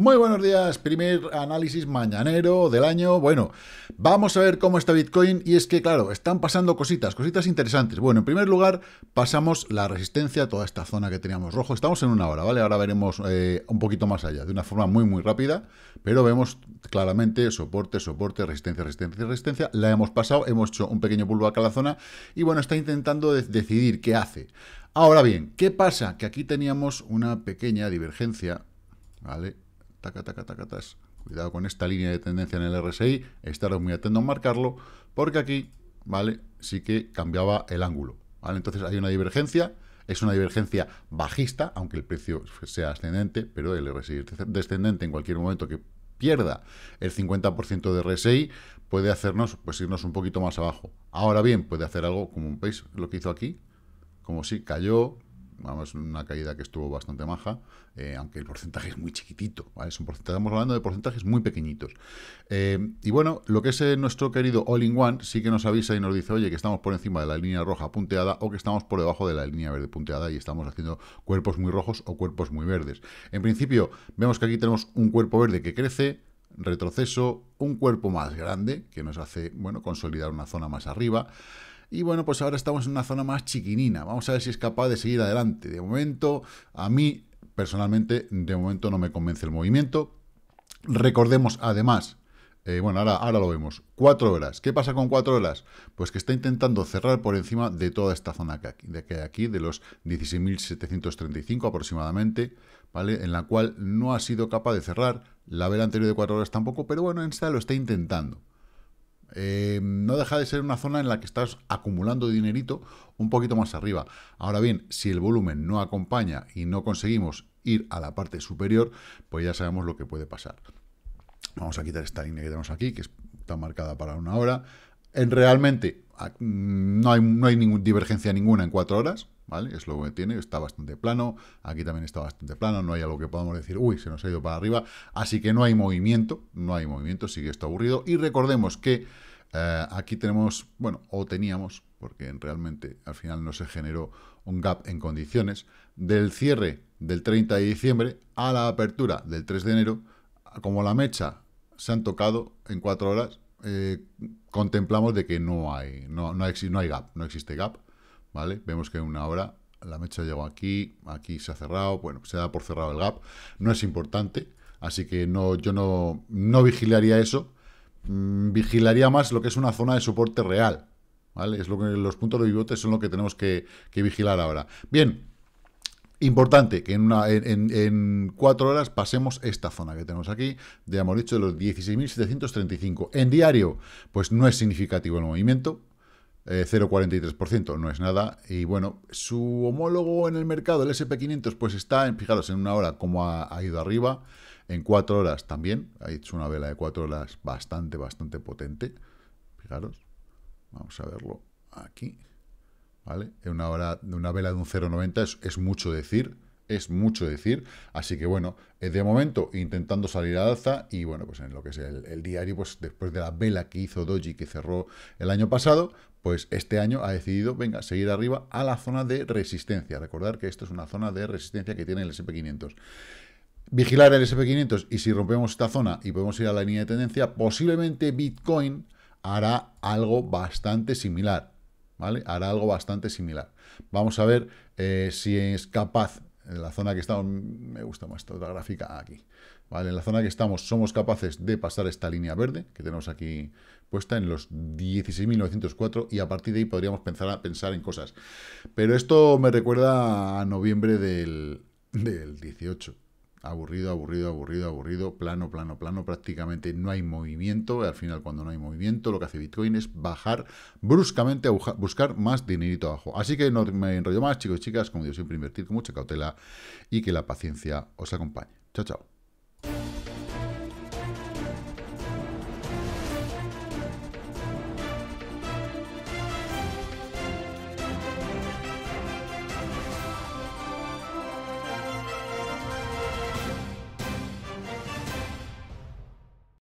Muy buenos días, primer análisis mañanero del año. Bueno, vamos a ver cómo está Bitcoin y es que, claro, están pasando cositas, cositas interesantes. Bueno, en primer lugar, pasamos la resistencia, toda esta zona que teníamos rojo. Estamos en una hora, ¿vale? Ahora veremos eh, un poquito más allá, de una forma muy, muy rápida, pero vemos claramente soporte, soporte, resistencia, resistencia, resistencia. La hemos pasado, hemos hecho un pequeño pullback a la zona y, bueno, está intentando decidir qué hace. Ahora bien, ¿qué pasa? Que aquí teníamos una pequeña divergencia, ¿vale? Taca, taca, taca, Cuidado con esta línea de tendencia en el RSI, estaros muy atento a marcarlo, porque aquí, ¿vale? Sí que cambiaba el ángulo, ¿vale? Entonces hay una divergencia, es una divergencia bajista, aunque el precio sea ascendente, pero el RSI descendente en cualquier momento que pierda el 50% de RSI, puede hacernos, pues irnos un poquito más abajo. Ahora bien, puede hacer algo como, ¿veis lo que hizo aquí? Como si cayó, vamos, una caída que estuvo bastante maja, eh, aunque el porcentaje es muy chiquitito, porcentaje, estamos hablando de porcentajes muy pequeñitos. Eh, y bueno, lo que es eh, nuestro querido All-in-One sí que nos avisa y nos dice, oye, que estamos por encima de la línea roja punteada o que estamos por debajo de la línea verde punteada y estamos haciendo cuerpos muy rojos o cuerpos muy verdes. En principio, vemos que aquí tenemos un cuerpo verde que crece, retroceso, un cuerpo más grande, que nos hace, bueno, consolidar una zona más arriba, y bueno, pues ahora estamos en una zona más chiquinina. Vamos a ver si es capaz de seguir adelante. De momento, a mí, personalmente, de momento no me convence el movimiento. Recordemos, además, eh, bueno, ahora, ahora lo vemos. Cuatro horas. ¿Qué pasa con cuatro horas? Pues que está intentando cerrar por encima de toda esta zona que, de que hay aquí, de los 16.735 aproximadamente, ¿vale? En la cual no ha sido capaz de cerrar. La vela anterior de cuatro horas tampoco, pero bueno, en esta lo está intentando. Eh, no deja de ser una zona en la que estás acumulando dinerito un poquito más arriba. Ahora bien, si el volumen no acompaña y no conseguimos ir a la parte superior, pues ya sabemos lo que puede pasar. Vamos a quitar esta línea que tenemos aquí, que está marcada para una hora. En realmente no hay, no hay divergencia ninguna en cuatro horas, ¿vale? Es lo que tiene, está bastante plano, aquí también está bastante plano, no hay algo que podamos decir, uy, se nos ha ido para arriba, así que no hay movimiento, no hay movimiento, sigue esto aburrido, y recordemos que eh, aquí tenemos, bueno, o teníamos, porque realmente al final no se generó un gap en condiciones, del cierre del 30 de diciembre a la apertura del 3 de enero, como la mecha se han tocado en cuatro horas, eh, contemplamos de que no hay, no, no, no hay gap, no existe gap, ¿vale? Vemos que en una hora la mecha llegó aquí, aquí se ha cerrado, bueno, se da por cerrado el gap, no es importante, así que no, yo no, no vigilaría eso, mm, vigilaría más lo que es una zona de soporte real, ¿vale? Es lo que los puntos de pivote son lo que tenemos que, vigilar ahora. Bien, Importante que en, una, en, cuatro horas pasemos esta zona que tenemos aquí, ya hemos dicho, de los 16.735. En diario, pues no es significativo el movimiento, 0,43%, eh, no es nada. Y bueno, su homólogo en el mercado, el SP500, pues está, fijaros, en una hora como ha, ido arriba, en cuatro horas también, ha hecho una vela de cuatro horas bastante, bastante potente. Fijaros, vamos a verlo aquí, ¿vale? En una hora, de una vela de un 0,90 es, es mucho decir, es mucho decir. Así que bueno, eh, de momento intentando salir al alza y bueno, pues en lo que es el, diario, pues después de la vela que hizo Doji que cerró el año pasado, pues este año ha decidido, venga, seguir arriba a la zona de resistencia. Recordar que esto es una zona de resistencia que tiene el SP500. Vigilar el SP500 y si rompemos esta zona y podemos ir a la línea de tendencia, posiblemente Bitcoin hará algo bastante similar. ¿Vale? Hará algo bastante similar. Vamos a ver eh, si es capaz en la zona que estamos, me gusta más esta otra gráfica aquí, ¿vale? En la zona que estamos somos capaces de pasar esta línea verde que tenemos aquí puesta en los 16.904 y a partir de ahí podríamos pensar, en cosas. Pero esto me recuerda a noviembre del, del 18, aburrido, aburrido, aburrido, aburrido, plano, plano, plano, prácticamente no hay movimiento, al final cuando no hay movimiento lo que hace Bitcoin es bajar bruscamente a buscar más dinerito abajo. Así que no me enrollo más, chicos y chicas, como digo siempre, invertir con mucha cautela y que la paciencia os acompañe. Chao, chao.